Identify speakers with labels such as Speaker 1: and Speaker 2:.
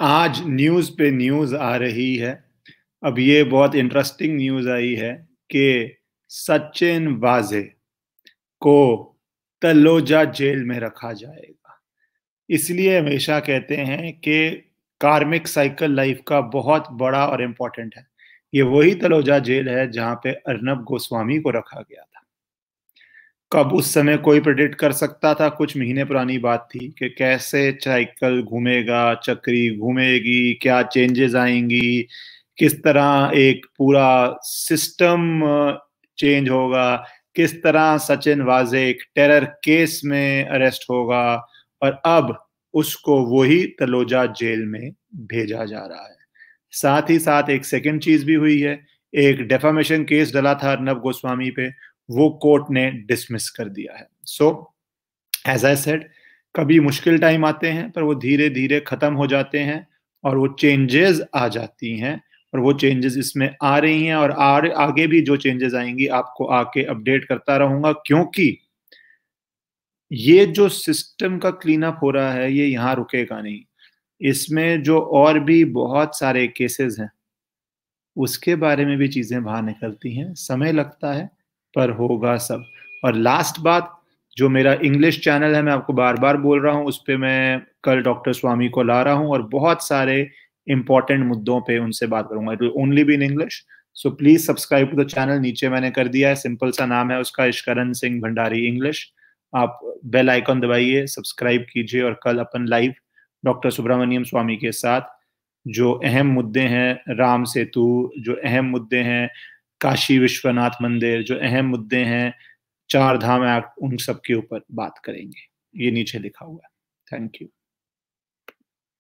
Speaker 1: आज न्यूज़ पे न्यूज़ आ रही है। अब ये बहुत इंटरेस्टिंग न्यूज़ आई है कि सचिन वाज़े को तलोजा जेल में रखा जाएगा। इसलिए हमेशा कहते हैं कि कार्मिक साइकिल लाइफ का बहुत बड़ा और इम्पोर्टेंट है। ये वही तलोजा जेल है जहाँ पे अर्नब गोस्वामी को रखा गया। कब उस समय कोई प्रेडिक्ट कर सकता था? कुछ महीने पुरानी बात थी कि कैसे साइकिल घूमेगा, चक्री घूमेगी, क्या चेंजेस आएँगी, किस तरह एक पूरा सिस्टम चेंज होगा, किस तरह सचिन वाजे एक टेरर केस में अरेस्ट होगा और अब उसको वही तलोजा जेल में भेजा जा रहा है। साथ ही साथ एक सेकंड चीज़ भी हुई है। एक डेफामेशन केस डला था अर्नब गोस्वामी पे। वो कोर्ट ने डिसमिस कर दिया है। सो एज आई सेड कभी मुश्किल टाइम आते हैं पर वो धीरे धीरे खत्म हो जाते हैं और वो चेंजेस आ जाती हैं और वो चेंजेस इसमें आ रही हैं और आ, आगे भी जो चेंजेस आएँगी आपको आके अपडेट करता रहूँगा क्योंकि ये जो सिस्टम का क्लीन अप हो रहा है ये यहाँ रुकेगा नहीं। इसमें जो और भी बहुत सारे केसेस हैं उसके बारे में भी चीज़ें बाहर निकलती हैं। समय लगता है पर होगा सब। और लास्ट बात, जो मेरा इंग्लिश चैनल है, मैं आपको बार बार बोल रहा हूँ, उस पर मैं कल डॉक्टर स्वामी को ला रहा हूँ और बहुत सारे इंपॉर्टेंट मुद्दों पे उनसे बात करूँगा। It will only be in English so please subscribe to the channel नीचे मैंने कर दिया है सिंपल सा नाम है उसका इश्करण सिंह भंडारी इंग्लिश आप बेल आइकॉन दबाइए सब्सक्राइब कीजिए और कल अपन लाइव डॉक्टर सुब्रमण्यम स्वामी के साथ जो अहम मुद्दे हैं, राम सेतु जो अहम मुद्दे हैं काशी विश्वनाथ मंदिर, जो अहम मुद्दे हैं, चार धाम एक्ट उन सब के ऊपर बात करेंगे। ये नीचे लिखा हुआ है। Thank you